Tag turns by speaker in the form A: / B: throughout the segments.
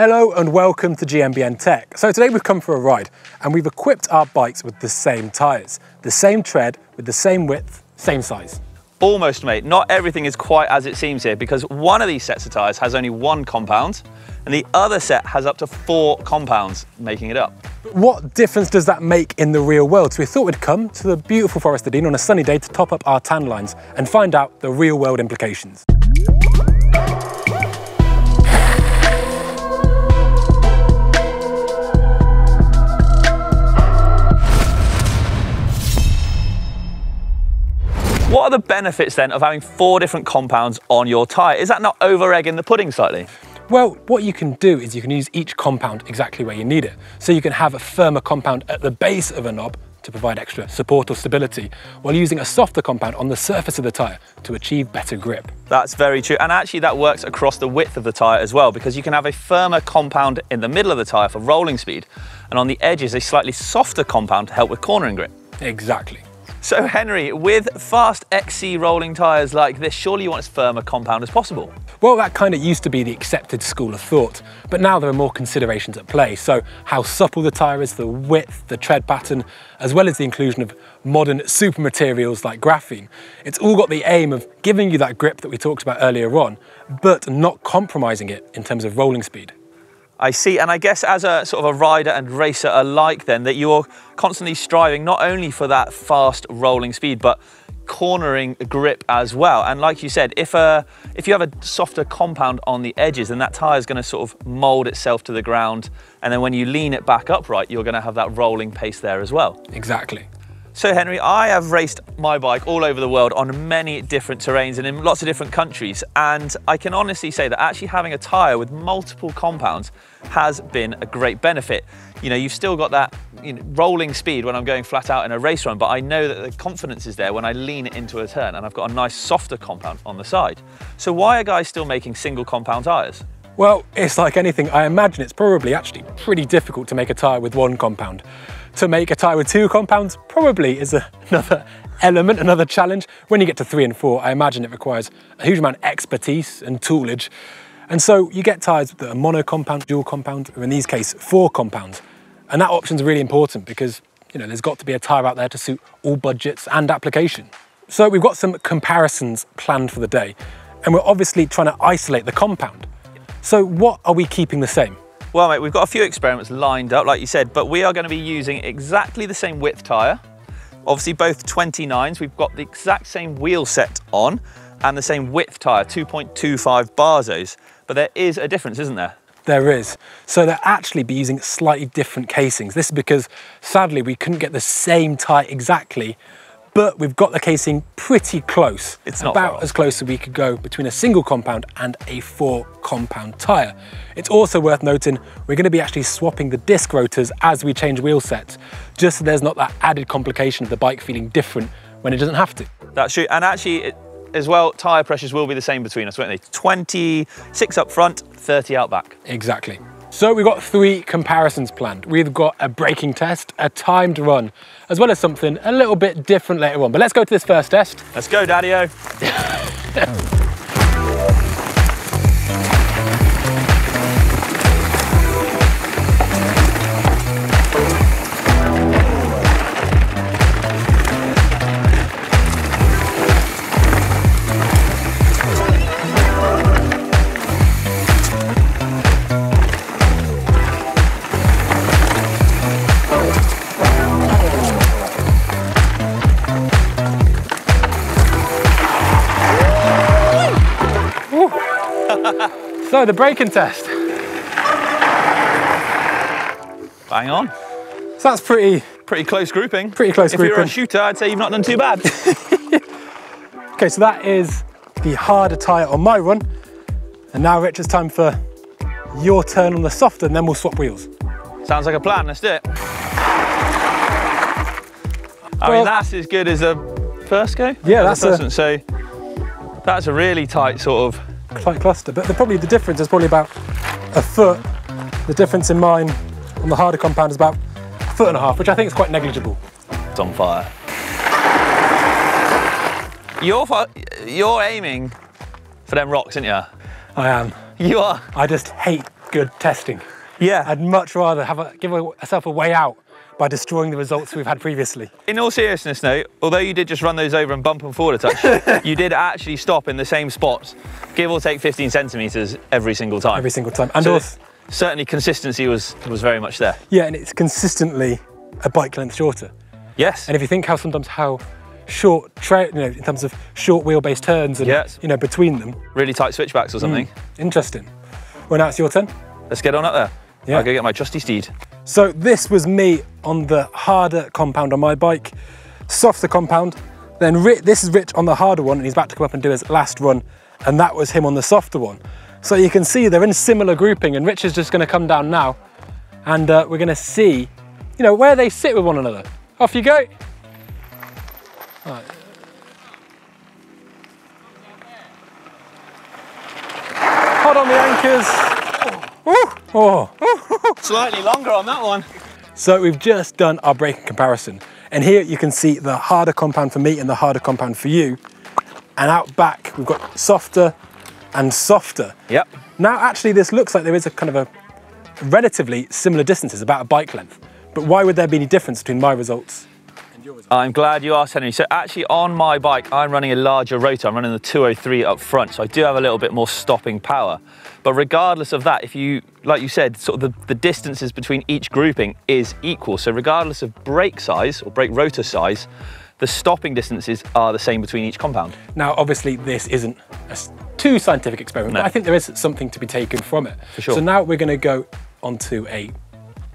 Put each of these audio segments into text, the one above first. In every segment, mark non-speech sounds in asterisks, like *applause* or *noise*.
A: Hello and welcome to GMBN Tech. So today we've come for a ride and we've equipped our bikes with the same tyres, the same tread with the same width, same size.
B: Almost, mate. Not everything is quite as it seems here because one of these sets of tyres has only one compound and the other set has up to four compounds making it up.
A: But what difference does that make in the real world? So we thought we'd come to the beautiful Forest of Dean on a sunny day to top up our tan lines and find out the real world implications.
B: The benefits then of having four different compounds on your tyre? Is that not over egging the pudding slightly?
A: Well, what you can do is you can use each compound exactly where you need it. So you can have a firmer compound at the base of a knob to provide extra support or stability, while using a softer compound on the surface of the tyre to achieve better grip.
B: That's very true. And actually that works across the width of the tyre as well, because you can have a firmer compound in the middle of the tyre for rolling speed, and on the edges a slightly softer compound to help with cornering grip.
A: Exactly.
B: So Henry, with fast XC rolling tyres like this, surely you want as firm a compound as possible?
A: Well, that kind of used to be the accepted school of thought, but now there are more considerations at play. So how supple the tyre is, the width, the tread pattern, as well as the inclusion of modern super materials like graphene. It's all got the aim of giving you that grip that we talked about earlier on, but not compromising it in terms of rolling speed.
B: I see, and I guess as a sort of a rider and racer alike then, that you're constantly striving not only for that fast rolling speed, but cornering grip as well. And like you said, if, a, uh, if you have a softer compound on the edges, then that tyre is going to sort of mould itself to the ground. And then when you lean it back upright, you're going to have that rolling pace there as well.
A: Exactly.
B: So Henry, I have raced my bike all over the world on many different terrains and in lots of different countries. And I can honestly say that actually having a tyre with multiple compounds has been a great benefit. You know, you've still got that you know, rolling speed when I'm going flat out in a race run, but I know that the confidence is there when I lean into a turn and I've got a nice softer compound on the side. So why are guys still making single compound tyres?
A: Well, it's like anything. I imagine it's probably actually pretty difficult to make a tyre with one compound to make a tyre with two compounds probably is *laughs* another element, another challenge. When you get to three and four, I imagine it requires a huge amount of expertise and toolage. And so you get tyres that are mono compound, dual compound, or in these case, four compounds. And that option is really important because you know, there's got to be a tyre out there to suit all budgets and application. So we've got some comparisons planned for the day, and we're obviously trying to isolate the compound. So what are we keeping the same?
B: Well, mate, we've got a few experiments lined up, like you said, but we are going to be using exactly the same width tyre. Obviously, both 29s. We've got the exact same wheel set on and the same width tyre, 2.25 Barzos. But there is a difference, isn't there?
A: There is. So they'll actually be using slightly different casings. This is because, sadly, we couldn't get the same tyre exactly but we've got the casing pretty close.
B: It's not
A: about as close as we could go between a single compound and a four compound tyre. It's also worth noting we're going to be actually swapping the disc rotors as we change wheel sets, just so there's not that added complication of the bike feeling different when it doesn't have to.
B: That's true, and actually, it, as well, tyre pressures will be the same between us, won't they? 26 up front, 30 out back.
A: Exactly. So we've got three comparisons planned. We've got a braking test, a timed run, as well as something a little bit different later on. But let's go to this first test.
B: Let's go, Daddy-O. *laughs*
A: So the braking test.
B: Bang on.
A: So that's pretty...
B: Pretty close grouping.
A: Pretty close
B: if
A: grouping.
B: If you're a shooter, I'd say you've not done too bad. *laughs* *laughs*
A: okay, so that is the harder tyre on my run. And now, Rich, it's time for your turn on the softer, and then we'll swap wheels.
B: Sounds like a plan, let's do it. I well, mean, that's as good as a first go.
A: Yeah, that's a...
B: So that's a really tight sort of
A: tight cluster. But the, probably the difference is probably about a foot. The difference in mine on the harder compound is about a foot and a half, which I think is quite negligible.
B: It's on fire. You're, you're aiming for them rocks, aren't you?
A: I am.
B: You are?
A: I just hate good testing.
B: Yeah.
A: I'd much rather have a, give myself a way out by destroying the results we've had previously.
B: In all seriousness, though, although you did just run those over and bump them forward a touch, *laughs* you did actually stop in the same spots, give or take 15 centimetres every single time.
A: Every single time. And
B: So
A: also,
B: certainly consistency was, was very much there.
A: yeah, and it's consistently a bike length shorter.
B: Yes.
A: And if you think how sometimes how short, you know, in terms of short wheelbase turns and,
B: Yes.
A: you know, between them,
B: really tight switchbacks or hmm. something.
A: interesting. Well, now it's your turn.
B: Let's get on up there.
A: Yeah.
B: I'll go get my trusty steed.
A: So this was me on the harder compound on my bike, softer compound. Then Ri- this is Rich on the harder one, and he's about to come up and do his last run, and that was him on the softer one. So you can see they're in similar grouping, and Rich is just going to come down now, and uh, we're going to see, you know, where they sit with one another. Off you go. Hold on the anchors. Oh. *laughs*
B: Slightly longer on that one.
A: So we've just done our braking comparison. And here you can see the harder compound for me and the harder compound for you. And out back, we've got softer and softer.
B: Yep.
A: Now, actually, this looks like there is a kind of a relatively similar distances, about a bike length. But why would there be any difference between my results and your results?
B: I'm glad you asked, Henry. So actually on my bike, I'm running a larger rotor. I'm running the 203 up front, so I do have a little bit more stopping power. But regardless of that, if you, like you said, sort of the, the distances between each grouping is equal. So regardless of brake size or brake rotor size, the stopping distances are the same between each compound.
A: Now, obviously, this isn't a too scientific experiment,
B: No.
A: but I think there is something to be taken from it.
B: For sure.
A: So now we're going to go onto a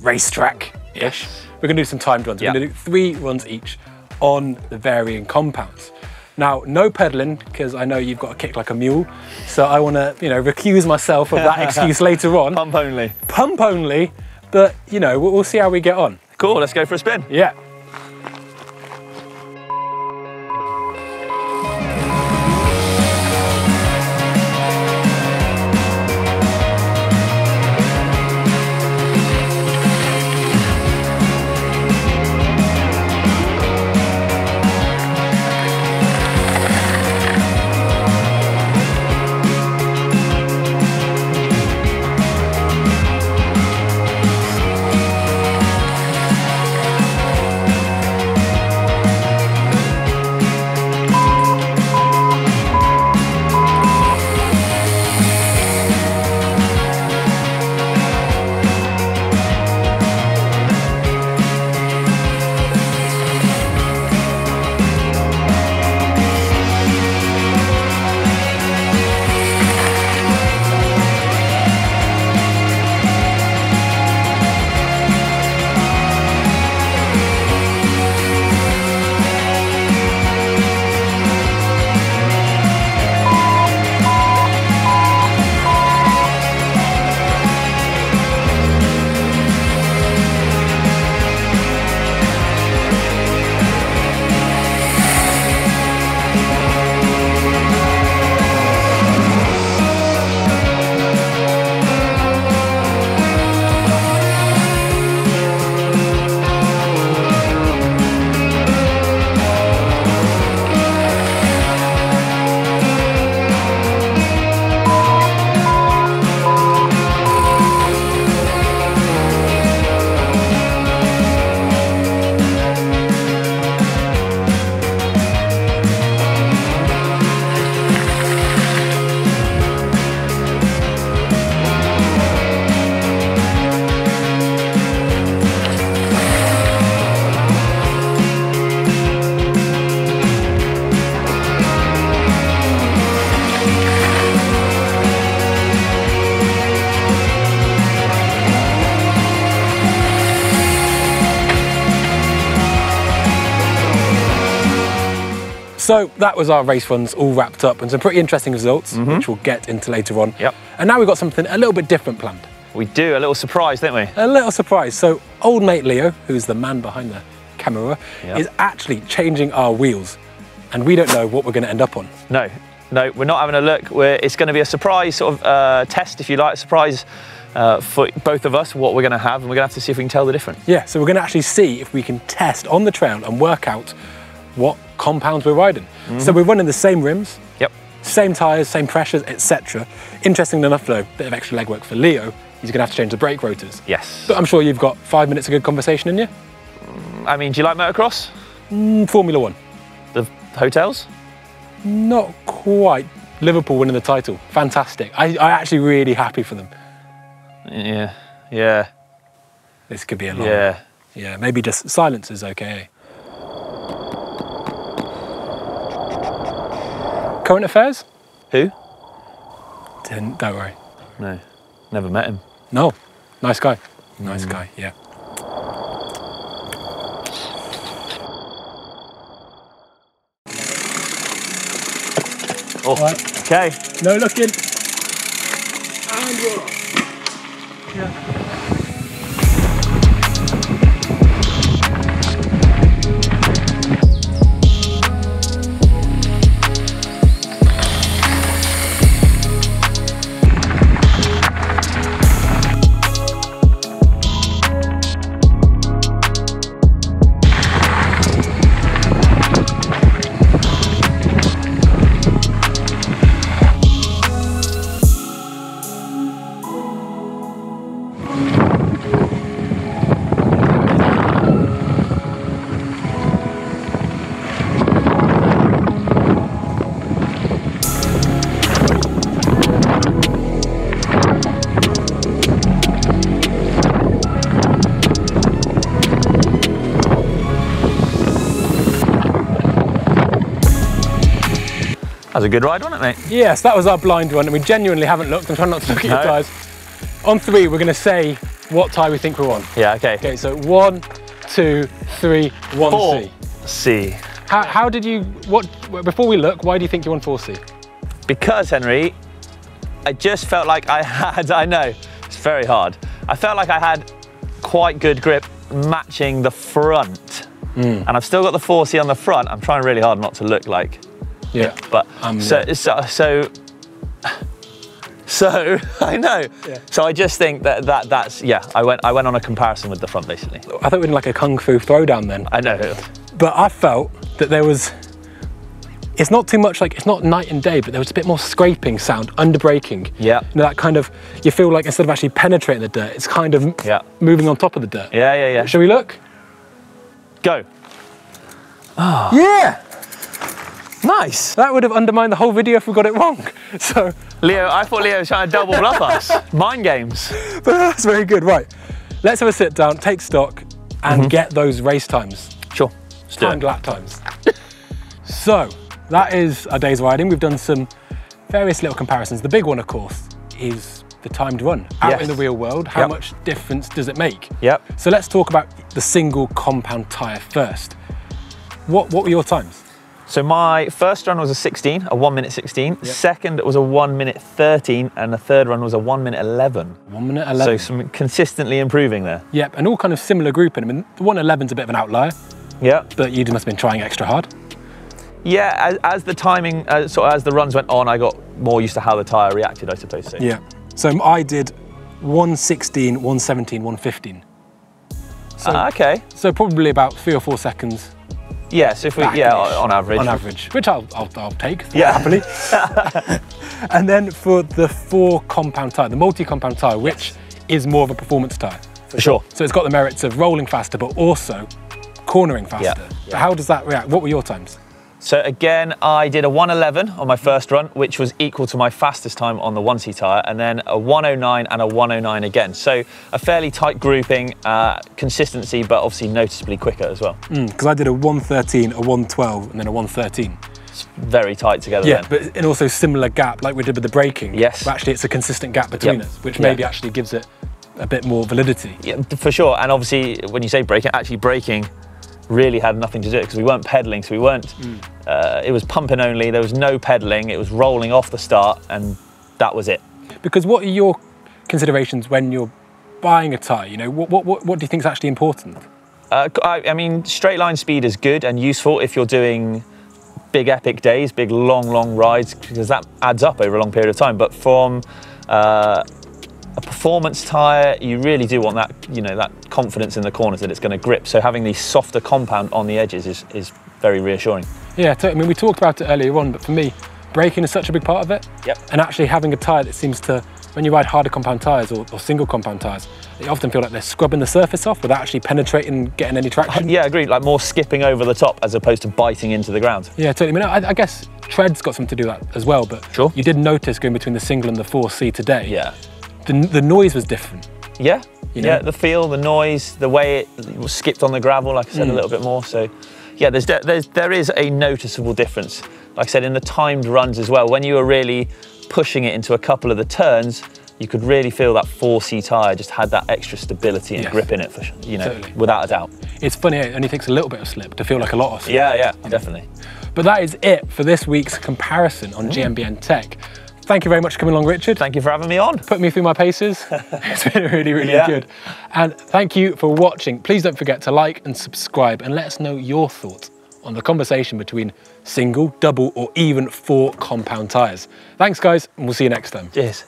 A: racetrack ish.
B: Yes.
A: We're going to do some timed runs.
B: Yeah.
A: We're going to do three runs each on the varying compounds. Now, no pedaling because I know you've got to kick like a mule. So I want to, you know, recuse myself of that *laughs* excuse later on.
B: Pump only.
A: Pump only, but you know, we'll, we'll see how we get on.
B: Cool, let's go for a spin.
A: Yeah. So that was our race runs all wrapped up and some pretty interesting results, which we'll get into later on.
B: Yep.
A: And now we've got something a little bit different planned.
B: We do, a little surprise, don't we?
A: A little surprise. So old mate Leo, who's the man behind the camera,
B: Yep.
A: is actually changing our wheels. And we don't know what we're going to end up on.
B: No, no, we're not having a look. We're, it's going to be a surprise sort of uh, test, if you like, a surprise uh, for both of us what we're going to have, and we're going to have to see if we can tell the difference.
A: Yeah, so we're going to actually see if we can test on the trail and work out what compounds we're riding. So mm-hmm. we're running the same rims,
B: Yep.
A: same tyres, same pressures, etc. Interesting enough though, bit of extra legwork for Leo. he's going to have to change the brake rotors.
B: Yes.
A: But I'm sure you've got five minutes of good conversation in you.
B: Mm, I mean, do you like motocross?
A: Mm, Formula One.
B: The hotels?
A: Not quite. Liverpool winning the title. Fantastic. I, I'm actually really happy for them.
B: Yeah. Yeah.
A: This could be a long.
B: Yeah.
A: Yeah, maybe just silence is okay. Eh? Current affairs?
B: Who?
A: Didn't, don't worry.
B: No. Never met him.
A: No, nice guy. Nice hmm. guy, yeah.
B: Oh.
A: Right.
B: Okay.
A: No looking.
B: That was a good ride, wasn't it, mate?
A: Yes, that was our blind one, and we genuinely haven't looked. I'm trying not to look at your *laughs*
B: No.
A: tyres. On three, we're going to say what tyre we think we're on.
B: Yeah, okay.
A: Okay, so one, two, three, one
B: Four.
A: C.
B: C.
A: How, how did you, what, before we look, why do you think you're on 4C?
B: Because, Henry, I just felt like I *laughs* had, I know, it's very hard. I felt like I had quite good grip matching the front. Hmm. And I've still got the 4C on the front. I'm trying really hard not to look like
A: Yeah.
B: But
A: Um,
B: so,
A: yeah.
B: so so *laughs* so I know.
A: Yeah.
B: So I just think that that that's yeah. I went I went on a comparison with the front basically.
A: I thought we were in like a kung fu throwdown then.
B: I know.
A: But I felt that there was, it's not too much like, it's not night and day, but there was a bit more scraping sound, under braking.
B: Yeah.
A: You know, that kind of, you feel like instead of actually penetrating the dirt, it's kind of
B: Yeah.
A: moving on top of the dirt.
B: Yeah yeah yeah.
A: Shall we look?
B: Go. Oh.
A: Yeah!
B: Nice.
A: That would have undermined the whole video if we got it wrong. *laughs* So,
B: Leo, I thought Leo was trying to double bluff us. *laughs* Mind games.
A: but *laughs* that's very good. Right. Let's have a sit down, take stock, and mm-hmm. get those race times.
B: Sure. Let's
A: timed lap times. so that is our day's riding. We've done some various little comparisons. The big one, of course, is the timed run out
B: Yes.
A: in the real world. How
B: Yep.
A: much difference does it make?
B: Yep.
A: So let's talk about the single compound tyre first. What what were your times?
B: So my first run was a 16, a 1 minute 16. Second was a 1 minute 13 and the third run was a 1 minute 11.
A: One minute
B: 11.
A: So
B: some consistently improving there.
A: yep, and all kind of similar grouping. I mean, the one 11's a bit of an outlier,
B: Yeah.
A: but you must have been trying extra hard.
B: Yeah, as, as the timing, uh, sort of as the runs went on, I got more used to how the tyre reacted, I suppose. So.
A: Yeah. So I did 116, 117, 115. So,
B: Ah, okay.
A: so probably about three or four seconds
B: Yeah, so if we, yeah, on average.
A: On average, which I'll, I'll, I'll take
B: Yeah.
A: happily. *laughs* and then for the four compound tyre, the multi-compound tyre, which is more of a performance tyre.
B: For sure.
A: So it's got the merits of rolling faster, but also cornering faster.
B: Yeah.
A: But how does that react? What were your times?
B: So again, I did a 111 on my first run, which was equal to my fastest time on the 1C tyre, and then a 109 and a 109 again. So a fairly tight grouping, uh, consistency, but obviously noticeably quicker as well.
A: Because I did a 113, a 112, and then a 113.
B: It's very tight together
A: Yeah,
B: then.
A: but and also similar gap like we did with the braking.
B: Yes.
A: But actually, it's a consistent gap between
B: Yep.
A: us, which maybe actually gives it a bit more validity.
B: Yeah, for sure. And obviously, when you say braking, actually braking really had nothing to do because we weren't pedaling, so we weren't. Uh, it was pumping only. There was no pedaling. It was rolling off the start, and that was it.
A: Because what are your considerations when you're buying a tyre? You know, what, what, what, what do you think is actually important?
B: Uh, I, I mean, straight line speed is good and useful if you're doing big epic days, big long, long rides, because that adds up over a long period of time. But from uh, a performance tyre, you really do want that, you know, that confidence in the corners that it's going to grip. So having the softer compound on the edges is, is very reassuring.
A: Yeah, I mean, we talked about it earlier on, but for me, braking is such a big part of it.
B: Yep.
A: And actually having a tyre that seems to when you ride harder compound tyres or, or single compound tyres, they often feel like they're scrubbing the surface off without actually penetrating, getting any traction.
B: Yeah, agreed. Like more skipping over the top as opposed to biting into the ground.
A: Yeah, totally. I mean, I, I guess tread's got something to do that as well, but
B: Sure.
A: you did notice going between the single and the 4C today,
B: Yeah.
A: The, the noise was different.
B: Yeah.
A: You
B: Yeah, the feel, the noise, the way it was skipped on the gravel, like I said, a mm. little bit more. So, yeah, there's, there's there is a noticeable difference. Like I said, in the timed runs as well. When you were really pushing it into a couple of the turns, you could really feel that 4C tyre just had that extra stability and
A: Yes.
B: grip in it, for, you know,
A: Totally.
B: without a doubt.
A: It's funny, it only takes a little bit of slip to feel like a lot of slip.
B: Yeah, yeah, definitely.
A: But that is it for this week's comparison on mm. GMBN Tech. Thank you very much for coming along, Richard.
B: Thank you for having me on.
A: put me through my paces. *laughs* it's been really, really
B: Yeah.
A: good. And thank you for watching. Please don't forget to like and subscribe and let us know your thoughts on the conversation between single, double, or even four compound tyres. Thanks, guys, and we'll see you next time.
B: Cheers.